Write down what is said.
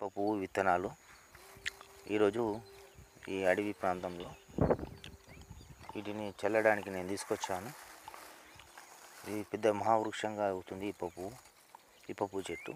పప్పు విత్తనాలు. ఈరోజు ఈ అడవి ప్రాంతంలో వీటిని చల్లడానికి నేను తీసుకొచ్చాను. ఇది పెద్ద మహావృక్షంగా అవుతుంది ఈ పప్పు ఈ పప్పు చెట్టు.